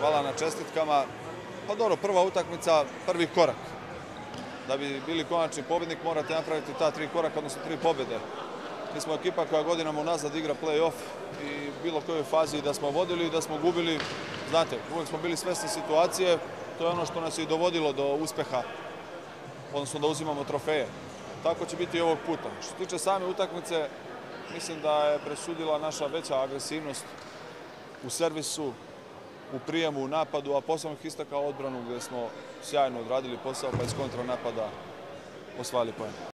hvala na čestitkama. Pa dobro, prva utakmica, prvi korak. Da bi bili konačni pobjednik morate napraviti ta tri koraka, odnosno tri pobjede. Mi smo ekipa koja godinama unazad igra play-off i bilo kojoj fazi da smo vodili i da smo gubili, znate, uvijek smo bili svesni situacije, to je ono što nas je dovodilo do uspeha, odnosno da uzimamo trofeje. Tako će biti i ovog puta. Što tiče same utakmice, mislim da je presudila naša veća agresivnost u servisu, u prijemu, u napadu, a posebno ih istakao odbranu gdje smo sjajno odradili posao pa iz kontra napada osvali pojem.